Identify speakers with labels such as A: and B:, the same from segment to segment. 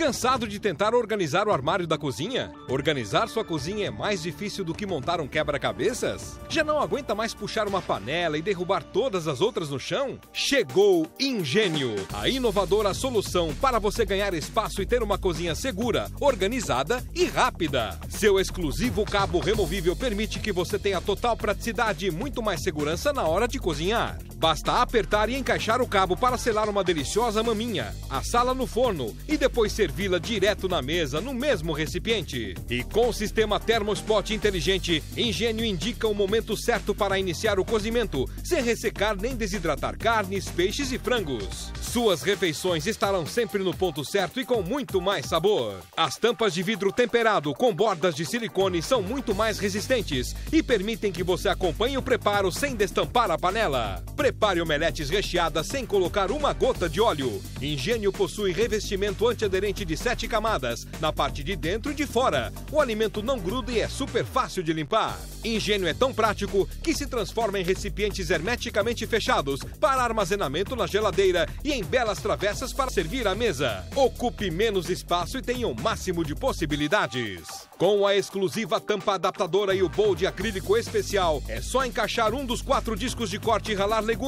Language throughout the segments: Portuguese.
A: Cansado de tentar organizar o armário da cozinha? Organizar sua cozinha é mais difícil do que montar um quebra-cabeças? Já não aguenta mais puxar uma panela e derrubar todas as outras no chão? Chegou Ingênio, a inovadora solução para você ganhar espaço e ter uma cozinha segura, organizada e rápida. Seu exclusivo cabo removível permite que você tenha total praticidade e muito mais segurança na hora de cozinhar. Basta apertar e encaixar o cabo para selar uma deliciosa maminha, assá-la no forno e depois servi-la direto na mesa, no mesmo recipiente. E com o sistema Thermospot inteligente, Engenho indica o momento certo para iniciar o cozimento, sem ressecar nem desidratar carnes, peixes e frangos. Suas refeições estarão sempre no ponto certo e com muito mais sabor. As tampas de vidro temperado com bordas de silicone são muito mais resistentes e permitem que você acompanhe o preparo sem destampar a panela. Prepare omeletes recheadas sem colocar uma gota de óleo. Engenho possui revestimento antiaderente de sete camadas, na parte de dentro e de fora. O alimento não gruda e é super fácil de limpar. Engenho é tão prático que se transforma em recipientes hermeticamente fechados para armazenamento na geladeira e em belas travessas para servir à mesa. Ocupe menos espaço e tenha o um máximo de possibilidades. Com a exclusiva tampa adaptadora e o bowl de acrílico especial, é só encaixar um dos quatro discos de corte e ralar legumes,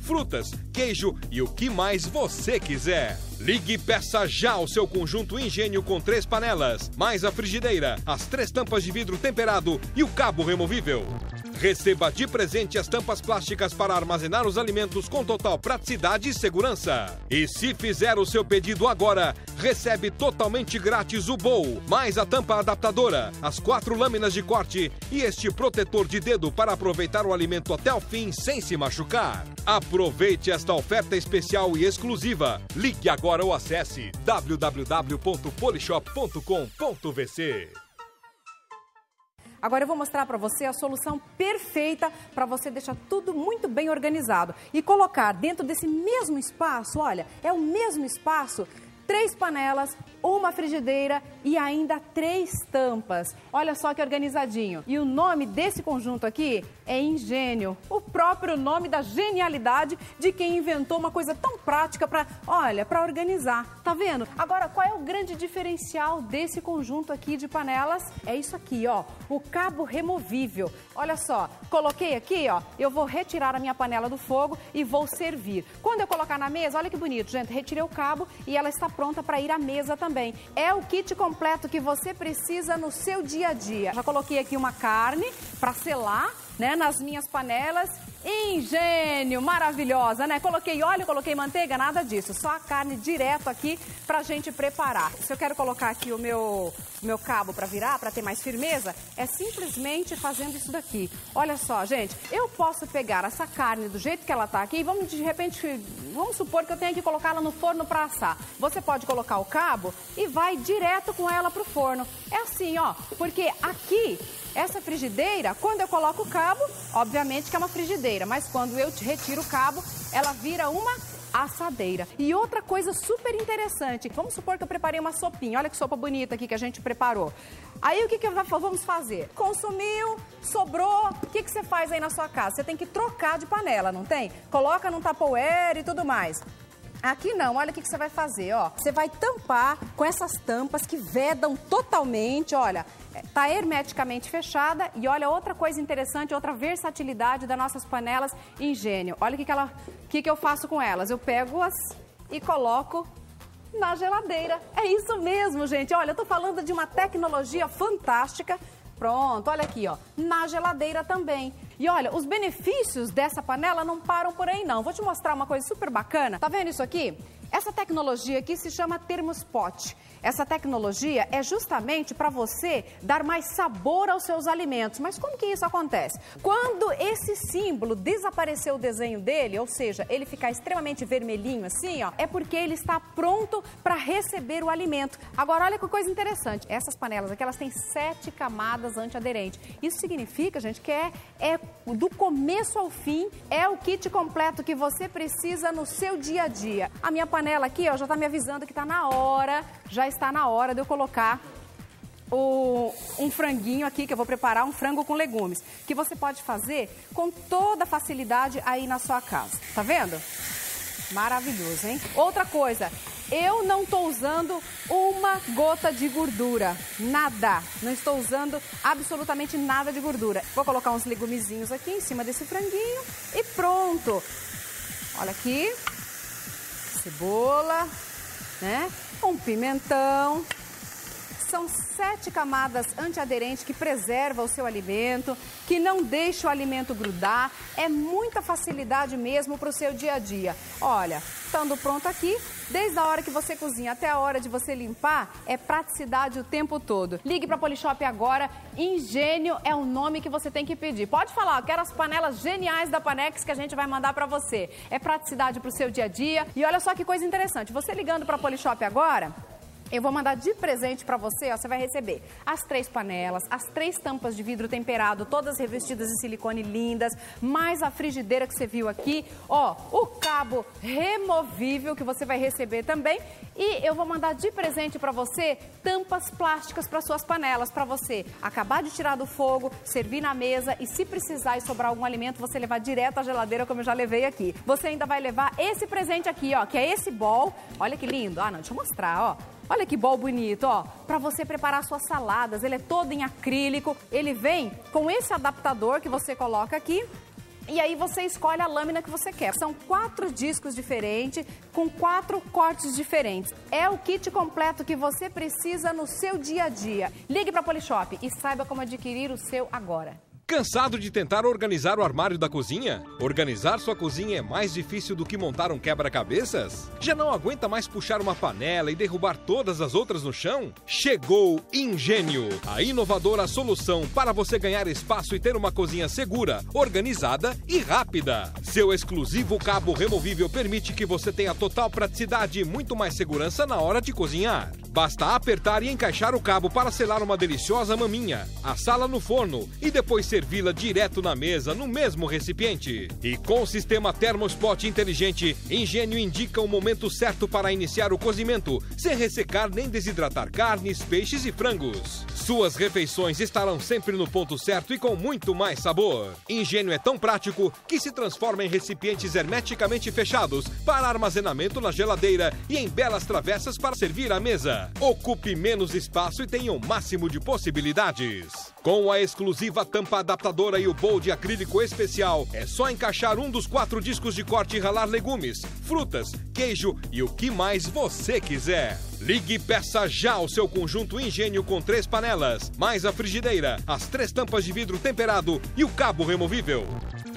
A: frutas, queijo e o que mais você quiser. Ligue e peça já o seu conjunto Engenho com três panelas, mais a frigideira, as três tampas de vidro temperado e o cabo removível. Receba de presente as tampas plásticas para armazenar os alimentos com total praticidade e segurança. E se fizer o seu pedido agora, recebe totalmente grátis o bowl, mais a tampa adaptadora, as quatro lâminas de corte e este protetor de dedo para aproveitar o alimento até o fim sem se machucar. Aproveite esta oferta especial e exclusiva. Ligue agora ou acesse www.polishop.com.vc.
B: Agora eu vou mostrar para você a solução perfeita para você deixar tudo muito bem organizado. E colocar dentro desse mesmo espaço, olha, é o mesmo espaço, três panelas, uma frigideira e ainda três tampas. Olha só que organizadinho. E o nome desse conjunto aqui é Ingênio, o próprio nome da genialidade de quem inventou uma coisa tão prática para, olha, para organizar. Tá vendo? Agora, qual é o grande diferencial desse conjunto aqui de panelas? É isso aqui, ó, o cabo removível. Olha só, coloquei aqui, ó, eu vou retirar a minha panela do fogo e vou servir. Quando eu colocar na mesa, olha que bonito, gente, retirei o cabo e ela está pronta para ir à mesa também também. É o kit completo que você precisa no seu dia a dia. Já coloquei aqui uma carne para selar, né, nas minhas panelas Ingênio, maravilhosa, né? Coloquei óleo, coloquei manteiga, nada disso. Só a carne direto aqui pra gente preparar. Se eu quero colocar aqui o meu, meu cabo para virar, para ter mais firmeza, é simplesmente fazendo isso daqui. Olha só, gente, eu posso pegar essa carne do jeito que ela tá aqui e vamos de repente, vamos supor que eu tenha que colocá-la no forno para assar. Você pode colocar o cabo e vai direto com ela pro forno. É assim, ó, porque aqui essa frigideira, quando eu coloco o cabo, obviamente que é uma frigideira, mas quando eu retiro o cabo, ela vira uma assadeira. E outra coisa super interessante, vamos supor que eu preparei uma sopinha, olha que sopa bonita aqui que a gente preparou. Aí o que, que vamos fazer? Consumiu, sobrou, o que, que você faz aí na sua casa? Você tem que trocar de panela, não tem? Coloca num Tupperware e tudo mais. Aqui não, olha o que, que você vai fazer, ó. Você vai tampar com essas tampas que vedam totalmente, olha, está hermeticamente fechada. E olha outra coisa interessante, outra versatilidade das nossas panelas Ingênio. Olha o que, que, ela, que, que eu faço com elas. Eu pego-as e coloco na geladeira. É isso mesmo, gente. Olha, eu tô falando de uma tecnologia fantástica. Pronto, olha aqui, ó, na geladeira também. E olha, os benefícios dessa panela não param por aí não. Vou te mostrar uma coisa super bacana. Tá vendo isso aqui? Essa tecnologia aqui se chama Termospot. Essa tecnologia é justamente para você dar mais sabor aos seus alimentos. Mas como que isso acontece? Quando esse símbolo desaparecer o desenho dele, ou seja, ele ficar extremamente vermelhinho assim, ó, é porque ele está pronto para receber o alimento. Agora, olha que coisa interessante. Essas panelas aqui, elas têm sete camadas antiaderentes. Isso significa, gente, que é, é do começo ao fim, é o kit completo que você precisa no seu dia a dia. A minha panela aqui, ó, já está me avisando que está na hora, já está na hora de eu colocar o, um franguinho aqui, que eu vou preparar um frango com legumes, que você pode fazer com toda facilidade aí na sua casa. Tá vendo? Maravilhoso, hein? Outra coisa, eu não estou usando uma gota de gordura, nada. Não estou usando absolutamente nada de gordura. Vou colocar uns legumezinhos aqui em cima desse franguinho e pronto. Olha aqui, cebola, né? Um pimentão, são sete camadas antiaderentes que preservam o seu alimento, que não deixa o alimento grudar. É muita facilidade mesmo para o seu dia a dia. Olha, estando pronto aqui, desde a hora que você cozinha até a hora de você limpar, é praticidade o tempo todo. Ligue para Polishop agora. Ingênio é o nome que você tem que pedir. Pode falar, quero as panelas geniais da Panex que a gente vai mandar para você. É praticidade para o seu dia a dia. E olha só que coisa interessante. Você ligando para Polishop agora, eu vou mandar de presente para você, ó, você vai receber as três panelas, as três tampas de vidro temperado, todas revestidas em silicone lindas, mais a frigideira que você viu aqui, ó, o cabo removível que você vai receber também e eu vou mandar de presente para você tampas plásticas para suas panelas, para você acabar de tirar do fogo, servir na mesa e se precisar e sobrar algum alimento, você levar direto à geladeira, como eu já levei aqui. Você ainda vai levar esse presente aqui, ó, que é esse bol. Olha que lindo. Ah, não, deixa eu mostrar, ó. Olha que bol bonito, ó. Para você preparar suas saladas, ele é todo em acrílico. Ele vem com esse adaptador que você coloca aqui. E aí você escolhe a lâmina que você quer. São quatro discos diferentes, com quatro cortes diferentes. É o kit completo que você precisa no seu dia a dia. Ligue para a Polishop e saiba como adquirir o seu agora.
A: Cansado de tentar organizar o armário da cozinha? Organizar sua cozinha é mais difícil do que montar um quebra-cabeças? Já não aguenta mais puxar uma panela e derrubar todas as outras no chão? Chegou Ingênio, a inovadora solução para você ganhar espaço e ter uma cozinha segura, organizada e rápida. Seu exclusivo cabo removível permite que você tenha total praticidade e muito mais segurança na hora de cozinhar. Basta apertar e encaixar o cabo para selar uma deliciosa maminha, assá-la no forno e depois servi-la direto na mesa no mesmo recipiente. E com o sistema Thermospot inteligente, Engenho indica o momento certo para iniciar o cozimento, sem ressecar nem desidratar carnes, peixes e frangos. Suas refeições estarão sempre no ponto certo e com muito mais sabor. Engenho é tão prático que se transforma em recipientes hermeticamente fechados para armazenamento na geladeira e em belas travessas para servir à mesa. Ocupe menos espaço e tenha o um máximo de possibilidades. Com a exclusiva tampa adaptadora e o bowl de acrílico especial, é só encaixar um dos quatro discos de corte e ralar legumes, frutas, queijo e o que mais você quiser. Ligue e peça já o seu conjunto Engenho com três panelas, mais a frigideira, as três tampas de vidro temperado e o cabo removível.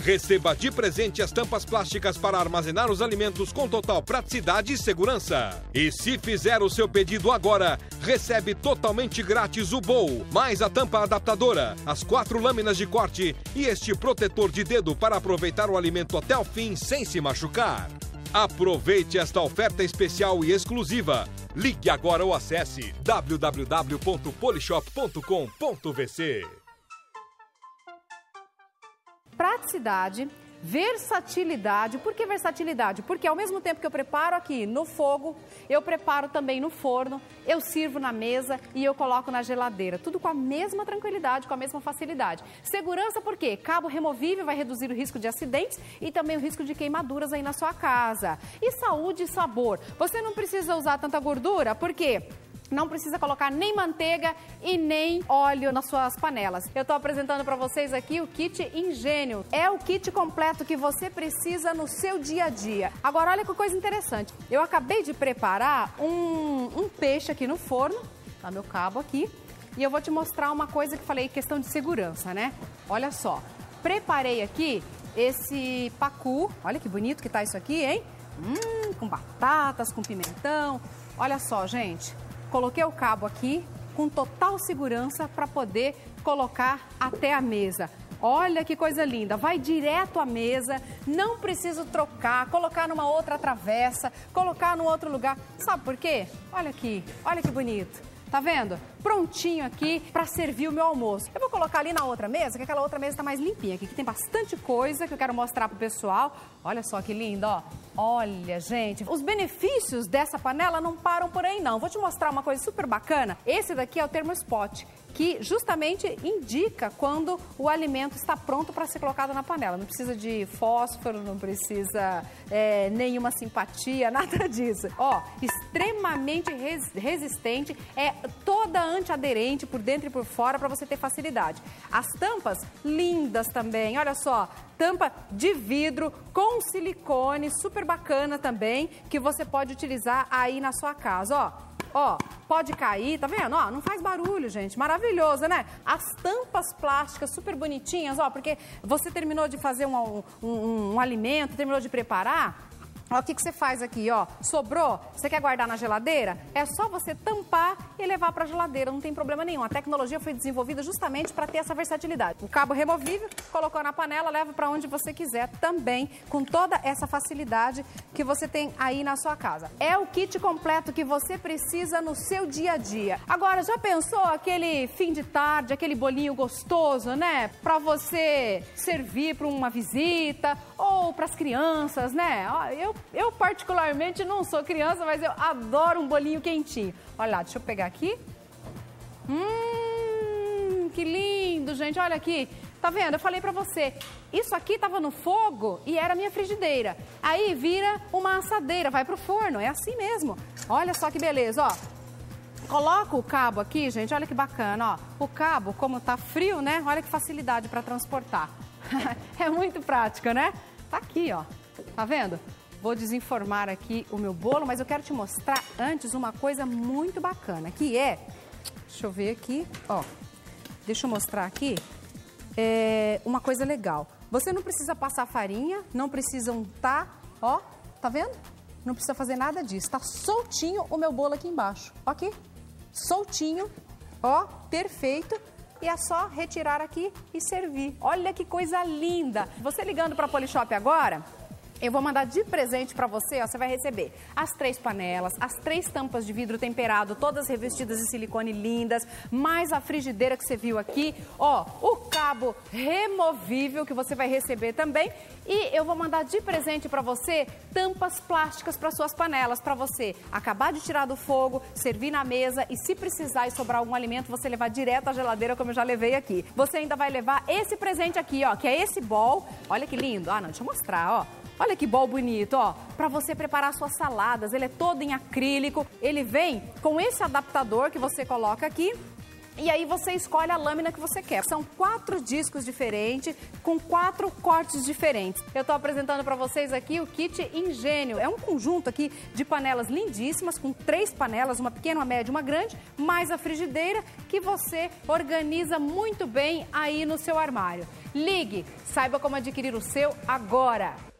A: Receba de presente as tampas plásticas para armazenar os alimentos com total praticidade e segurança. E se fizer o seu pedido agora, recebe totalmente grátis o bowl, mais a tampa adaptadora, as quatro lâminas de corte e este protetor de dedo para aproveitar o alimento até o fim sem se machucar. Aproveite esta oferta especial e exclusiva. Ligue agora ou acesse www.polishop.com.vc.
B: Praticidade Versatilidade. Por que versatilidade? Porque ao mesmo tempo que eu preparo aqui no fogo, eu preparo também no forno, eu sirvo na mesa e eu coloco na geladeira. Tudo com a mesma tranquilidade, com a mesma facilidade. Segurança porque cabo removível vai reduzir o risco de acidentes e também o risco de queimaduras aí na sua casa. E saúde e sabor. Você não precisa usar tanta gordura, porque não precisa colocar nem manteiga e nem óleo nas suas panelas. Eu estou apresentando para vocês aqui o kit Ingênio. É o kit completo que você precisa no seu dia a dia. Agora, olha que coisa interessante. Eu acabei de preparar um, um peixe aqui no forno. Tá meu cabo aqui. E eu vou te mostrar uma coisa que falei, questão de segurança, né? Olha só. Preparei aqui esse pacu. Olha que bonito que tá isso aqui, hein? Hum, com batatas, com pimentão. Olha só, gente. Coloquei o cabo aqui com total segurança para poder colocar até a mesa. Olha que coisa linda, vai direto à mesa, não preciso trocar, colocar numa outra travessa, colocar num outro lugar. Sabe por quê? Olha aqui, olha que bonito. Tá vendo? Prontinho aqui para servir o meu almoço. Eu vou colocar ali na outra mesa, que aquela outra mesa tá mais limpinha aqui, que tem bastante coisa que eu quero mostrar pro pessoal. Olha só que lindo, ó. Olha, gente, os benefícios dessa panela não param por aí não. Vou te mostrar uma coisa super bacana. Esse daqui é o termospot que justamente indica quando o alimento está pronto para ser colocado na panela. Não precisa de fósforo, não precisa é, nenhuma simpatia, nada disso. Ó, extremamente res resistente, é toda antiaderente por dentro e por fora para você ter facilidade. As tampas, lindas também, olha só, tampa de vidro com silicone, super bacana também, que você pode utilizar aí na sua casa, ó. Ó, pode cair, tá vendo? Ó, não faz barulho, gente. Maravilhoso, né? As tampas plásticas super bonitinhas, ó, porque você terminou de fazer um, um, um alimento, terminou de preparar, Ó, o que, que você faz aqui, ó? Sobrou? Você quer guardar na geladeira? É só você tampar e levar para a geladeira, não tem problema nenhum. A tecnologia foi desenvolvida justamente para ter essa versatilidade. O cabo removível, colocou na panela, leva para onde você quiser também, com toda essa facilidade que você tem aí na sua casa. É o kit completo que você precisa no seu dia a dia. Agora, já pensou aquele fim de tarde, aquele bolinho gostoso, né? Para você servir para uma visita ou para as crianças, né? Eu eu particularmente não sou criança, mas eu adoro um bolinho quentinho. Olha lá, deixa eu pegar aqui. Hum, que lindo, gente. Olha aqui. Tá vendo? Eu falei pra você, isso aqui tava no fogo e era minha frigideira. Aí vira uma assadeira, vai pro forno, é assim mesmo. Olha só que beleza, ó. Coloca o cabo aqui, gente, olha que bacana, ó. O cabo, como tá frio, né? Olha que facilidade para transportar. é muito prático, né? Tá aqui, ó. Tá vendo? Vou desinformar aqui o meu bolo, mas eu quero te mostrar antes uma coisa muito bacana, que é... Deixa eu ver aqui, ó. Deixa eu mostrar aqui. É uma coisa legal. Você não precisa passar farinha, não precisa untar, ó. Tá vendo? Não precisa fazer nada disso. Tá soltinho o meu bolo aqui embaixo. Ó aqui. Soltinho, ó, perfeito e é só retirar aqui e servir. Olha que coisa linda! Você ligando para a Polishop agora, eu vou mandar de presente para você, ó, você vai receber as três panelas, as três tampas de vidro temperado, todas revestidas de silicone lindas, mais a frigideira que você viu aqui, ó, o cabo removível que você vai receber também e eu vou mandar de presente para você tampas plásticas para suas panelas, para você acabar de tirar do fogo, servir na mesa e se precisar e sobrar algum alimento, você levar direto à geladeira, como eu já levei aqui. Você ainda vai levar esse presente aqui, ó, que é esse bol. Olha que lindo. Ah, não, deixa eu mostrar, ó. Olha que bol bonito, ó, para você preparar suas saladas. Ele é todo em acrílico. Ele vem com esse adaptador que você coloca aqui e aí você escolhe a lâmina que você quer. São quatro discos diferentes, com quatro cortes diferentes. Eu estou apresentando para vocês aqui o kit Ingênio. É um conjunto aqui de panelas lindíssimas, com três panelas, uma pequena, uma média, uma grande, mais a frigideira, que você organiza muito bem aí no seu armário. Ligue, saiba como adquirir o seu agora.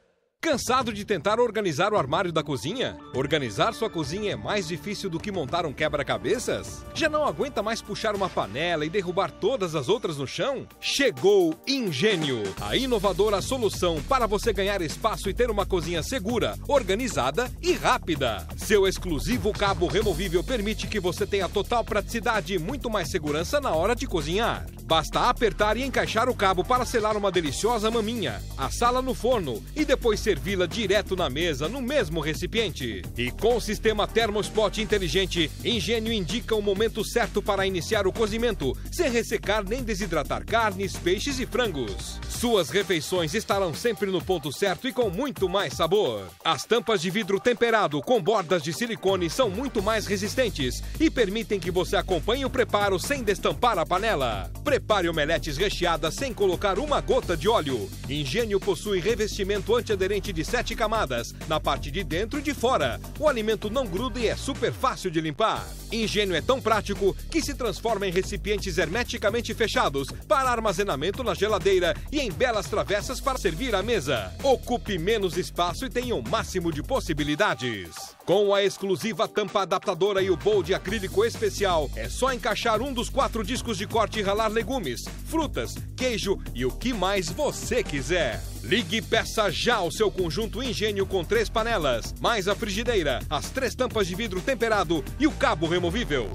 A: Cansado de tentar organizar o armário da cozinha? Organizar sua cozinha é mais difícil do que montar um quebra-cabeças? Já não aguenta mais puxar uma panela e derrubar todas as outras no chão? Chegou Ingênio, a inovadora solução para você ganhar espaço e ter uma cozinha segura, organizada e rápida. Seu exclusivo cabo removível permite que você tenha total praticidade e muito mais segurança na hora de cozinhar. Basta apertar e encaixar o cabo para selar uma deliciosa maminha, assá-la no forno e depois servi-la direto na mesa no mesmo recipiente. E com o sistema Thermospot inteligente, Engenho indica o momento certo para iniciar o cozimento, sem ressecar nem desidratar carnes, peixes e frangos. Suas refeições estarão sempre no ponto certo e com muito mais sabor. As tampas de vidro temperado com bordas de silicone são muito mais resistentes e permitem que você acompanhe o preparo sem destampar a panela. Prepare omeletes recheadas sem colocar uma gota de óleo. Engenho possui revestimento antiaderente de sete camadas, na parte de dentro e de fora. O alimento não gruda e é super fácil de limpar. Engenho é tão prático que se transforma em recipientes hermeticamente fechados para armazenamento na geladeira e em belas travessas para servir à mesa. Ocupe menos espaço e tenha o um máximo de possibilidades. Com a exclusiva tampa adaptadora e o bowl de acrílico especial, é só encaixar um dos quatro discos de corte e ralar legumes, frutas, queijo e o que mais você quiser. Ligue e peça já o seu conjunto Engenho com três panelas, mais a frigideira, as três tampas de vidro temperado e o cabo removível.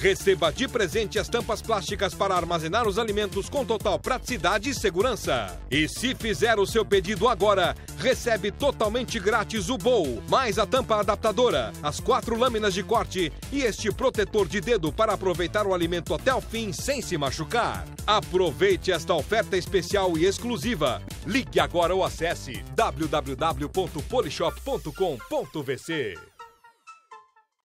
A: Receba de presente as tampas plásticas para armazenar os alimentos com total praticidade e segurança. E se fizer o seu pedido agora, recebe totalmente grátis o bowl, mais a tampa adaptadora, as quatro lâminas de corte e este protetor de dedo para aproveitar o alimento até o fim sem se machucar. Aproveite esta oferta especial e exclusiva. Ligue agora ou acesse www.polishop.com.vc.